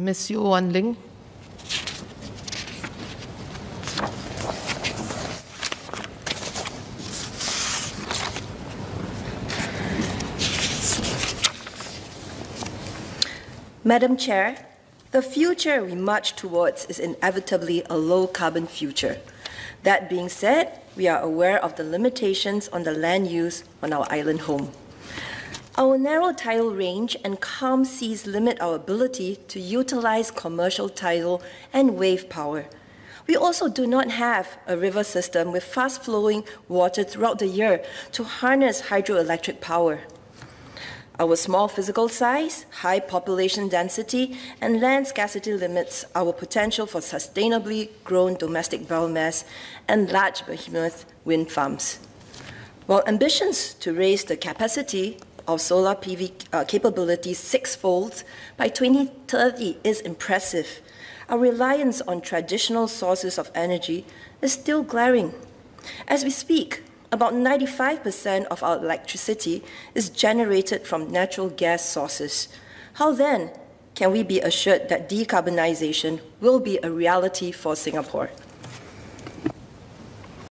Ms. Yeo Wan Madam Chair, the future we march towards is inevitably a low carbon future. That being said, we are aware of the limitations on the land use on our island home. Our narrow tidal range and calm seas limit our ability to utilize commercial tidal and wave power. We also do not have a river system with fast flowing water throughout the year to harness hydroelectric power. Our small physical size, high population density, and land scarcity limits our potential for sustainably grown domestic biomass and large behemoth wind farms. While ambitions to raise the capacity of solar PV uh, capability sixfold by 2030 is impressive, our reliance on traditional sources of energy is still glaring. As we speak, about 95% of our electricity is generated from natural gas sources. How then can we be assured that decarbonization will be a reality for Singapore?